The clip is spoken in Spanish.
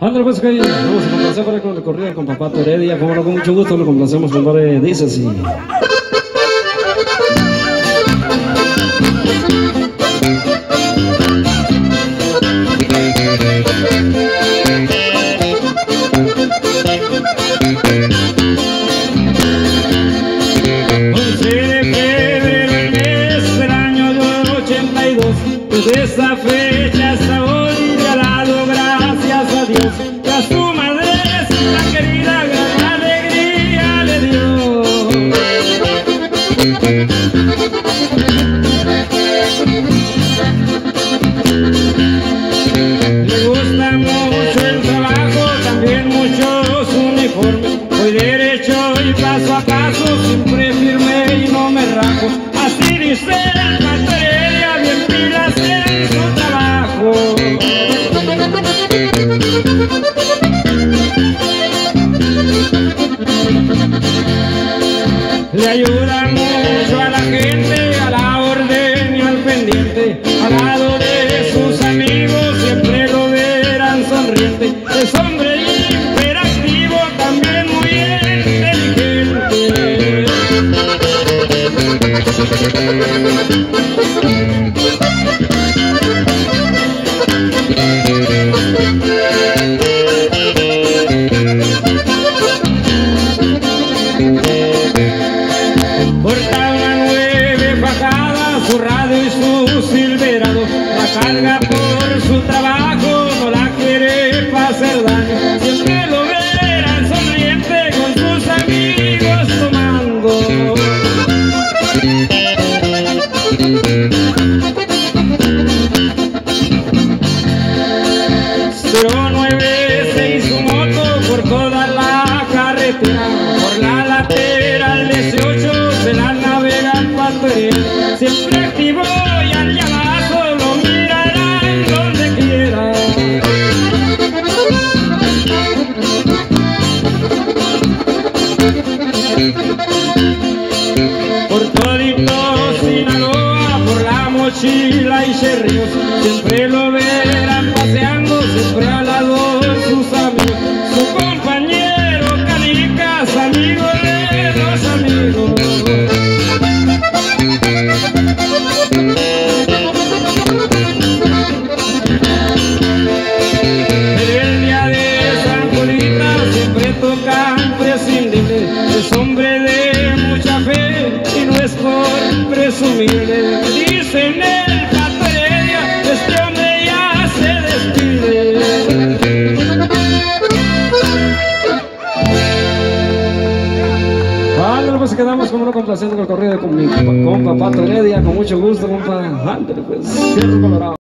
Ándale pues que vamos a complacer con el recorrido con papá Heredia, como no, con mucho gusto lo complacemos, compadre, dice así. dessa vez. Le ayuda mucho a la gente, a la orden y al pendiente. Al lado de sus amigos siempre lo verán sonriente. Es hombre hiperactivo, también muy inteligente. Carga por su trabajo, no la quiere hacer daño. Siempre lo verán sonriente con sus amigos tomando. Cero mochila y cerrillos, siempre lo verán paseando, siempre al lado de sus amigos. Su compañero Canicas, amigo de los amigos. El día de San Julita siempre tocan prescindible. Es hombre Pues quedamos como no complaciendo con el corrido con mi compa Pato Heredia, con mucho gusto, compa. Ándale pues, Colorado.